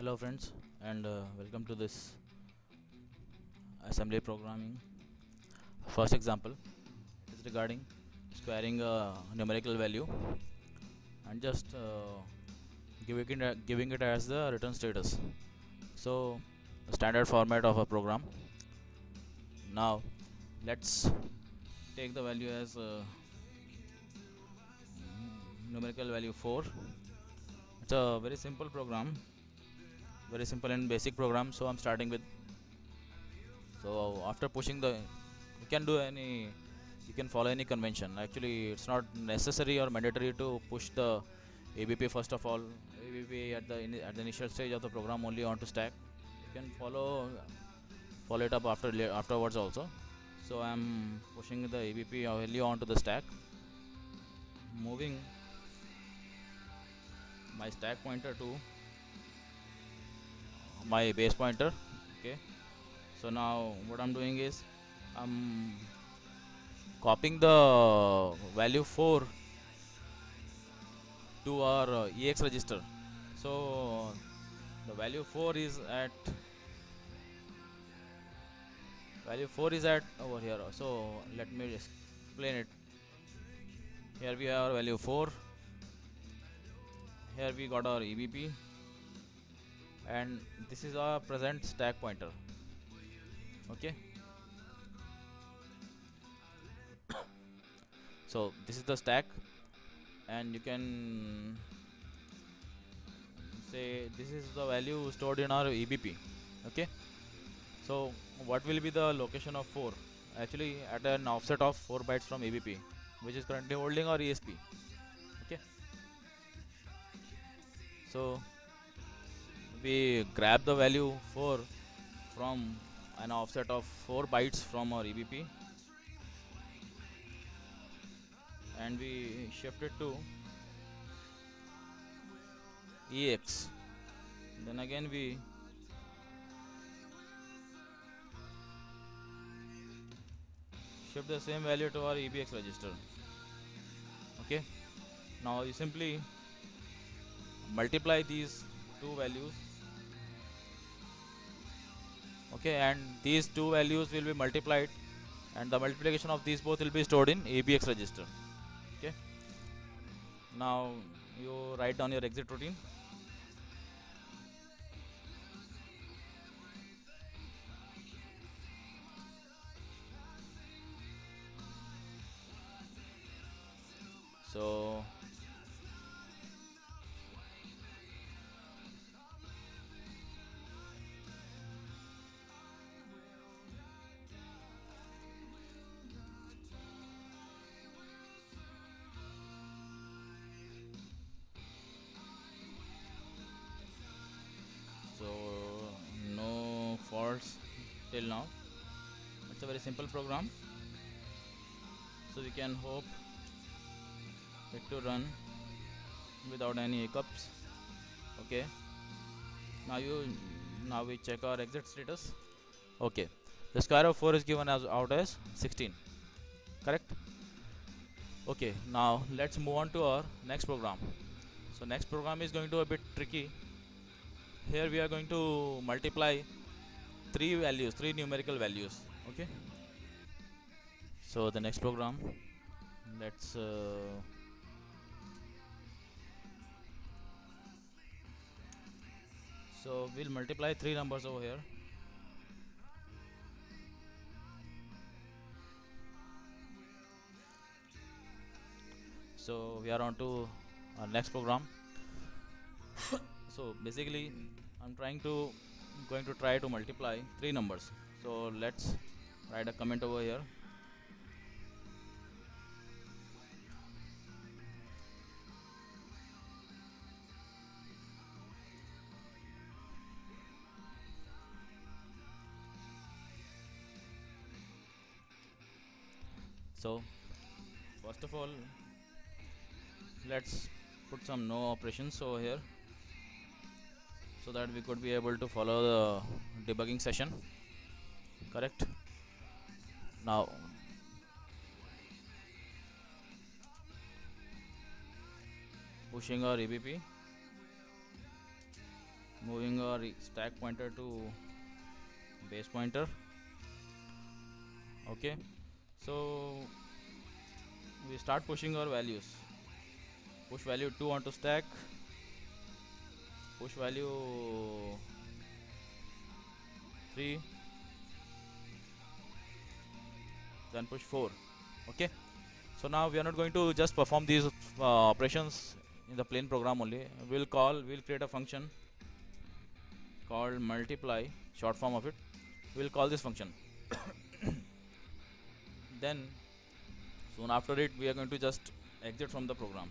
Hello friends and uh, welcome to this assembly programming. First example is regarding squaring a numerical value and just uh, giving it giving it as the return status. So standard format of a program. Now let's take the value as uh, numerical value 4 it's a very simple program very simple and basic program. So i'm starting with so after pushing the you can do any you can follow any convention. Actually it's not necessary or mandatory to push the EBP first of all. EBP at the at the initial stage of the program only onto stack. You can follow follow it up after afterwards also. So i'm pushing the EBP only onto the stack. Moving my stack pointer to my base pointer okay. So now what i'm doing is i'm copying the value 4 to our uh, EAX register. So the value 4 is at value 4 is at over here. So let me explain it. Here we have value 4 here we got our EBP and this is our present stack pointer. Okay. So this is the stack and you can say this is the value stored in our EBP okay. So what will be the location of 4 actually at an offset of 4 bytes from EBP which is currently holding our ESP okay. So we grab the value 4 from an offset of 4 bytes from our EBP and we shift it to EAX then again we shift the same value to our EBX register. Okay? Now you simply multiply these two values okay and these two values will be multiplied and the multiplication of these both will be stored in EBX register. Okay. Now you write down your exit routine. So till now. It's a very simple program. So we can hope it to run without any hiccups. Okay. Now you now we check our exit status. Okay. The square of 4 is given as out as 16 correct? Okay. Now let's move on to our next program. So next program is going to a bit tricky. Here we are going to multiply three values three numerical values. Okay. So the next program let's uh, so we'll multiply three numbers over here. So we are on to our next program. So basically i'm trying to going to try to multiply three numbers. So let's write a comment over here. So first of all let's put some no operations over here so that we could be able to follow the debugging session. Correct? Now pushing our EBP moving our stack pointer to base pointer. Okay so we start pushing our values. Push value 2 onto stack push value 3 then push 4 okay? So now we are not going to just perform these uh, operations in the plain program only. We'll call we'll create a function called multiply short form of it. We'll call this function. Then soon after it we are going to just exit from the program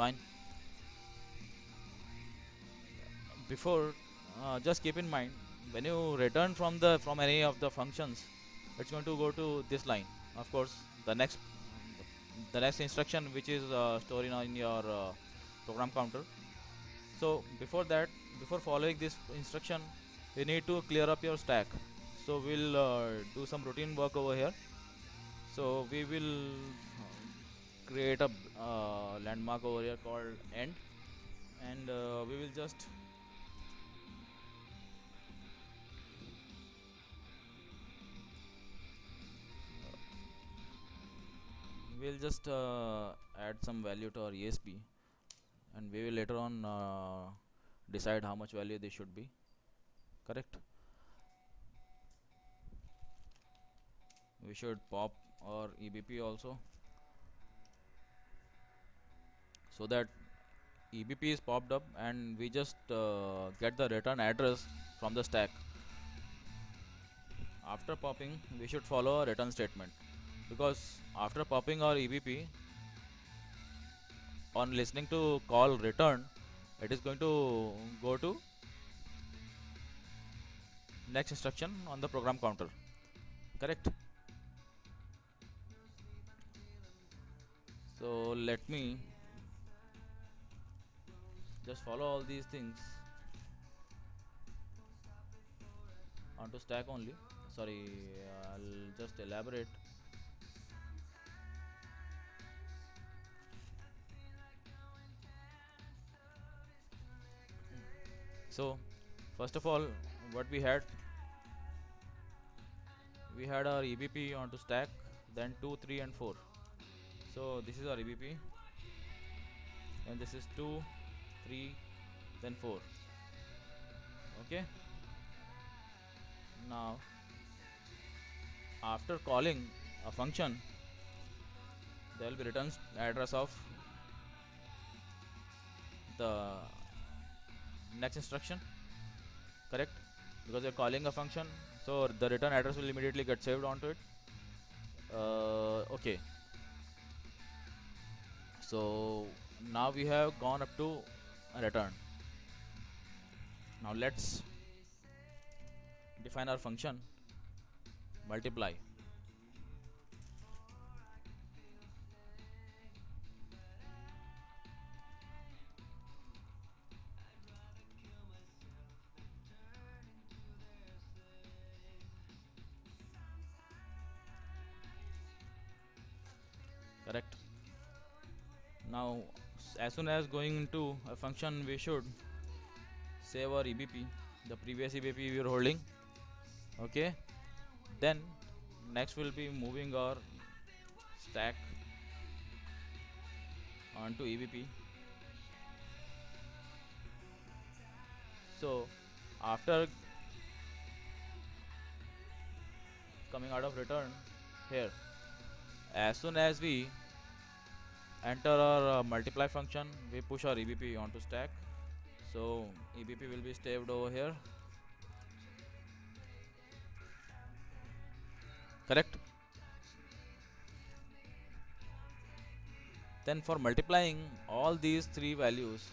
fine. Before uh, just keep in mind when you return from the from any of the functions it's going to go to this line. Of course the next the next instruction which is uh, stored in, your uh, program counter. So before that before following this instruction you need to clear up your stack. So we'll uh, do some routine work over here. So we will create a uh, landmark over here called end. And uh, we will just we'll just uh, add some value to our ESP and we will later on uh, decide how much value they should be. Correct? We should pop our EBP also so that EBP is popped up and we just uh, get the return address from the stack. After popping we should follow a return statement. Because after popping our EBP on listening to call return it is going to go to next instruction on the program counter. Correct? So let me just follow all these things. Onto stack only. Sorry I'll just elaborate. So first of all what we had? We had our EBP onto stack then 2 3 and 4 so this is our EBP and this is 2 3 then 4 okay? Now after calling a function there will be returns address of the next instruction. Correct? Because you're calling a function so the return address will immediately get saved onto it. Uh, okay. So now we have gone up to return. Now let's define our function multiply as soon as going into a function we should save our EBP the previous EBP we are holding. Okay? Then next will be moving our stack onto EBP so after coming out of return here as soon as we enter our uh, multiply function. We push our EBP onto stack. So EBP will be saved over here. Correct? Then for multiplying all these three values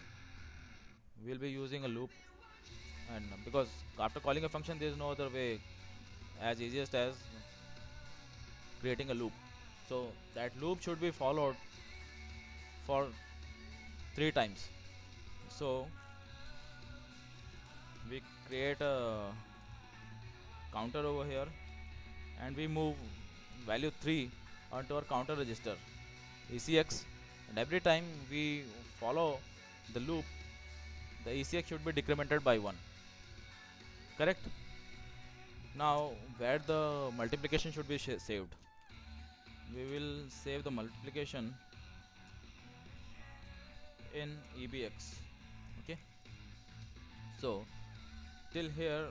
we'll be using a loop. And because after calling a function there is no other way as easiest as creating a loop. So that loop should be followed for three times. So we create a counter over here and we move value 3 onto our counter register. ECX and every time we follow the loop the ECX should be decremented by 1 correct? Now where the multiplication should be saved? We will save the multiplication in EBX okay? So till here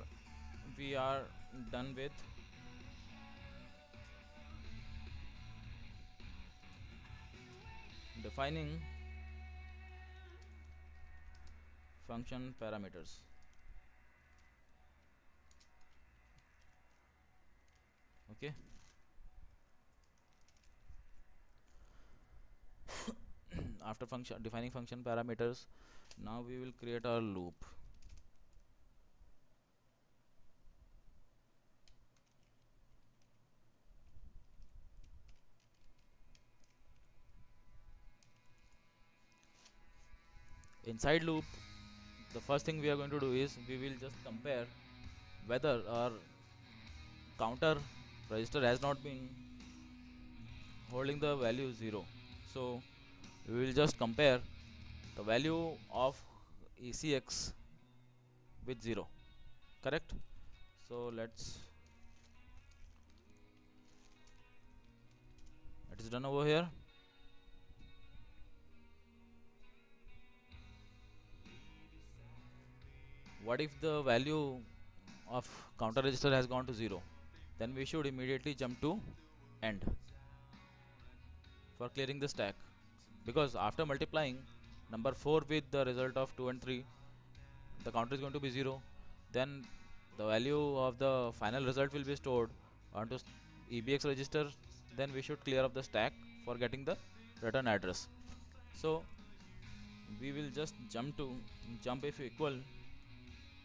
we are done with defining function parameters. Okay after function defining function parameters now we will create our loop. Inside loop the first thing we are going to do is we will just compare whether our counter register has not been holding the value 0 so we will just compare the value of ECX with 0 correct? So let's it is done over here. What if the value of counter register has gone to 0 then we should immediately jump to end for clearing the stack because after multiplying number 4 with the result of 2 and 3 the counter is going to be 0 then the value of the final result will be stored onto EBX register. Then we should clear up the stack for getting the return address. So we will just jump to jump if equal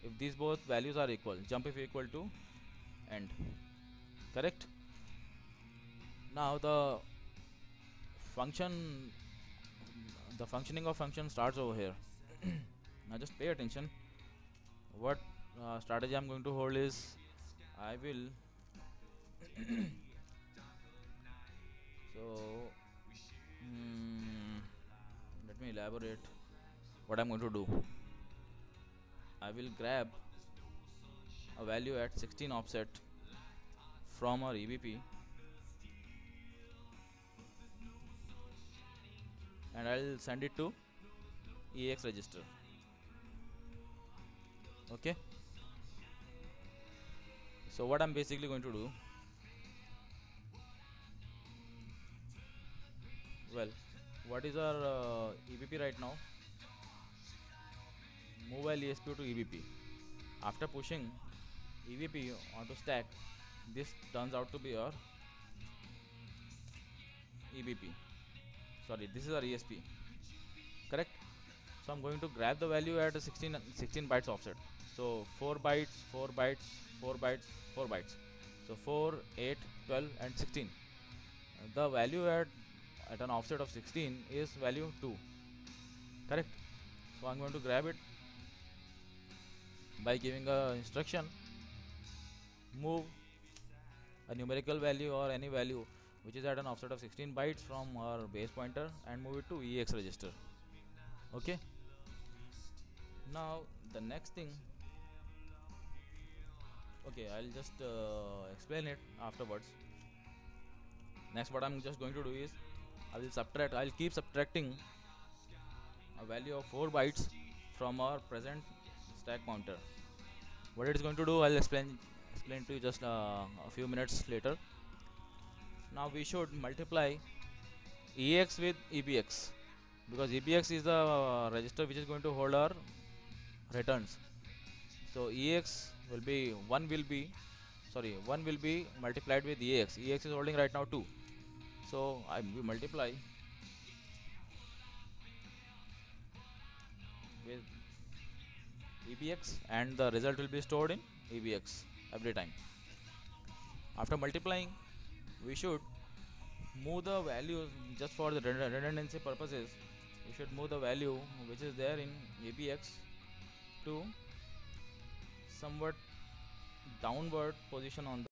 if these both values are equal jump if equal to end. Correct? Now the function the functioning of function starts over here. Now just pay attention. What uh, strategy I'm going to hold is I will so mm, let me elaborate what I'm going to do. I will grab a value at 16 offset from our EBP and I'll send it to EAX register. Okay? So what I'm basically going to do well what is our uh, EBP right now? Move while ESP to EBP after pushing EBP onto stack this turns out to be our EBP sorry this is our ESP correct? So I'm going to grab the value at 16 16 bytes offset. So 4 bytes 4 bytes 4 bytes 4 bytes. So 4 8 12 and 16 the value at at an offset of 16 is value 2 correct? So I'm going to grab it by giving a instruction. Move a numerical value or any value which is at an offset of 16 bytes from our base pointer and move it to EAX register. Okay? Now the next thing okay I'll just uh, explain it afterwards. Next what I'm just going to do is I will subtract I'll keep subtracting a value of 4 bytes from our present stack pointer. What it is going to do I'll explain explain to you just uh, a few minutes later now we should multiply EAX with EBX because EBX is the uh, register which is going to hold our returns. So EAX will be 1 will be sorry 1 will be multiplied with EAX EAX is holding right now 2 so I will multiply with EBX and the result will be stored in EBX every time. After multiplying we should move the value just for the redundancy purposes. We should move the value which is there in EBX to somewhat downward position on the